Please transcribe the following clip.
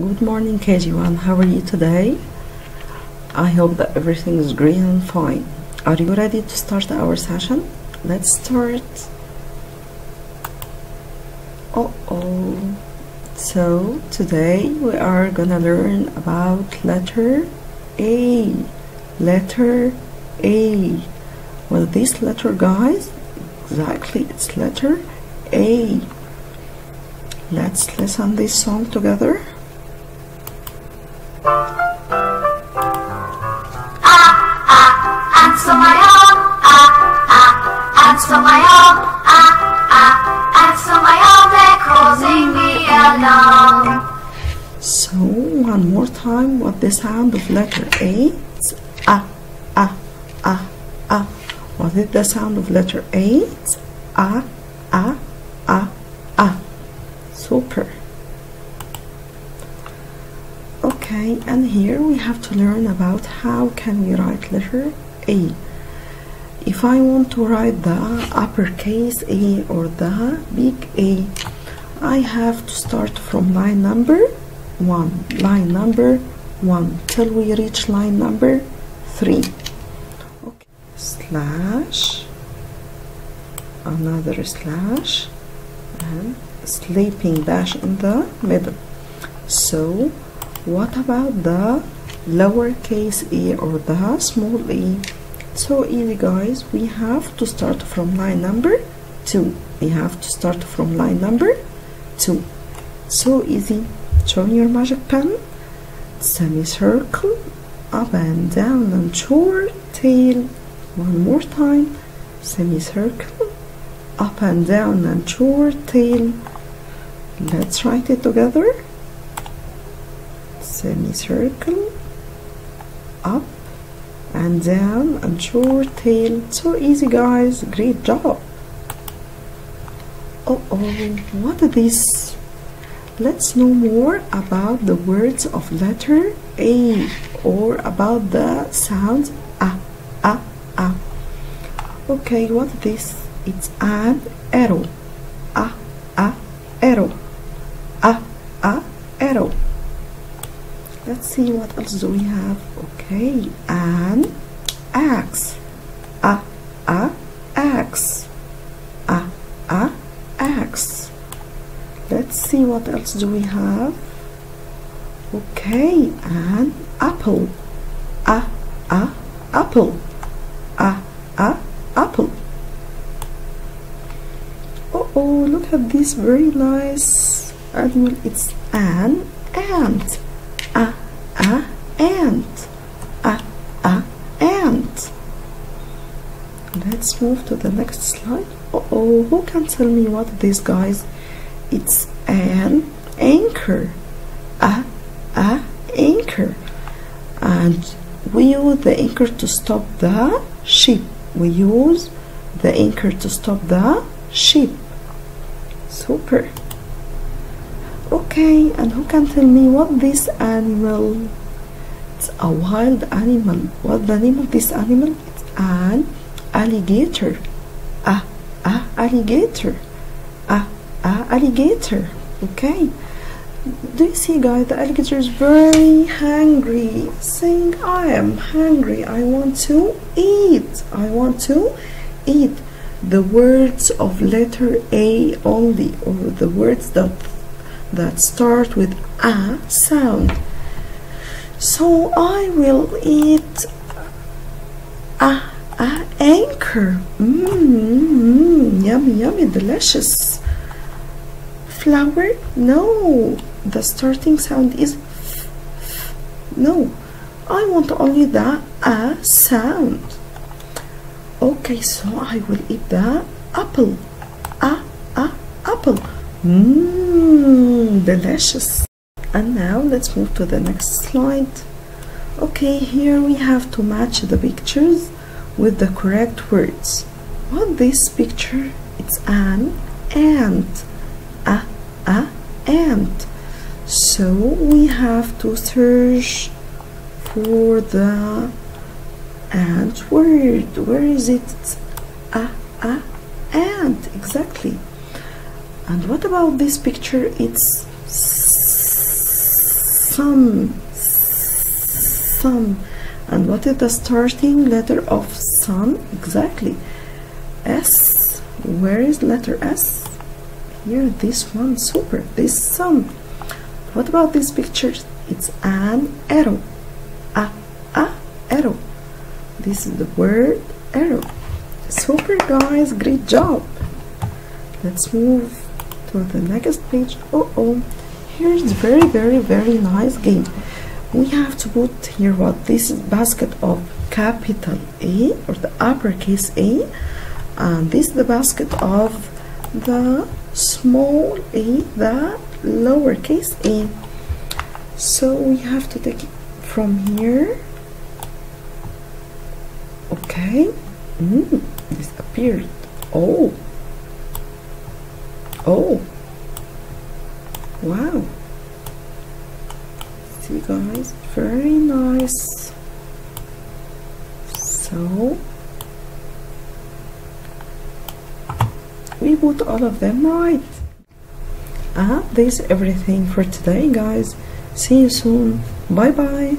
Good morning KG1, how are you today? I hope that everything is great and fine. Are you ready to start our session? Let's start. Oh oh. So today we are gonna learn about letter A. Letter A. Well, this letter, guys, exactly, it's letter A. Let's listen this song together. So one more time what the sound of letter A? It's a a a a what is the sound of letter A? It's a a a a super okay and here we have to learn about how can we write letter A. If I want to write the uppercase A or the big A I have to start from line number 1 line number 1 till we reach line number 3 okay. slash another slash and sleeping dash in the middle. So what about the lowercase a or the small e? So easy guys we have to start from line number 2 we have to start from line number 2 so easy. Show your magic pen. Semicircle. Up and down and short. Tail. One more time. Semicircle. Up and down and short. Tail. Let's write it together semicircle up and down and short tail. So easy guys. Great job. Oh oh what are these? Let's know more about the words of letter A or about the sounds a a a. Okay what is this? It's an arrow. A a arrow a a arrow let's see what else do we have. Okay an axe a a axe a a axe let's see what else do we have. Okay an apple. A a apple. A a apple. Oh oh look at this very nice animal. It's an ant ant a ah, a ah, ant let's move to the next slide. Uh oh who can tell me what this guys it's an anchor. A a anchor. And we use the anchor to stop the ship. We use the anchor to stop the ship. Super. Okay and who can tell me what this animal a wild animal What's the name of this animal it's an alligator. A a alligator. A a alligator. Okay. Do you see guys the alligator is very hungry saying i am hungry. I want to eat. I want to eat. The words of letter a only or the words that that start with a sound so i will eat a a anchor. Mmm yummy yummy delicious. Flower no. The starting sound is f, f. no. I want only the a sound. Okay so I will eat the apple. A a apple. Mmm delicious and now let's move to the next slide. Okay here we have to match the pictures with the correct words. What this picture it's an ant. A a ant. So we have to search for the ant word. Where is it? It's a a ant. Exactly. And what about this picture? It's sun sun and what is the starting letter of sun? Exactly. S where is letter s? Here this one super this sun. What about this picture? It's an arrow. A a arrow. This is the word arrow. Super guys great job. Let's move to the next page. Oh oh oh here's very very very nice game. We have to put here what? This is basket of capital A or the uppercase A and this is the basket of the small a the lowercase a. So we have to take it from here. Okay. Mm, this appeared oh. Oh wow. See guys very nice. So we put all of them right? And this is everything for today guys. See you soon. Bye bye